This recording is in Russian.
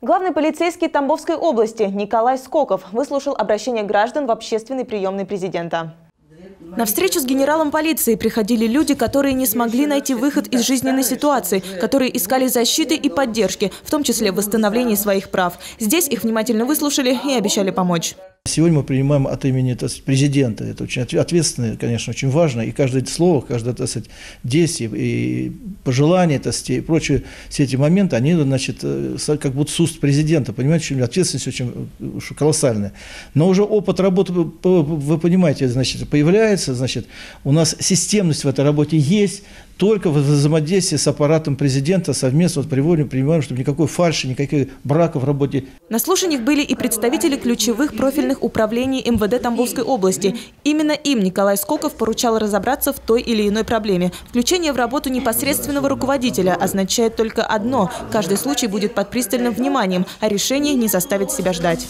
Главный полицейский Тамбовской области Николай Скоков выслушал обращение граждан в общественный приемный президента. На встречу с генералом полиции приходили люди, которые не смогли найти выход из жизненной ситуации, которые искали защиты и поддержки, в том числе в восстановлении своих прав. Здесь их внимательно выслушали и обещали помочь. Сегодня мы принимаем от имени так сказать, президента. Это очень ответственно, конечно, очень важно. И каждое слово, каждое так сказать, действие и пожелание так сказать, и прочие все эти моменты, они значит, э, как будто с уст президента. Понимаете, ответственность очень э, колоссальная. Но уже опыт работы, вы понимаете, значит, появляется. Значит, у нас системность в этой работе есть только в взаимодействии с аппаратом президента совместно вот приводим, принимаем, чтобы никакой фальши, никаких браков в работе. На слушаниях были и представители ключевых профильных управлений МВД Тамбовской области. Именно им Николай Скоков поручал разобраться в той или иной проблеме. Включение в работу непосредственного руководителя означает только одно – каждый случай будет под пристальным вниманием, а решение не заставит себя ждать.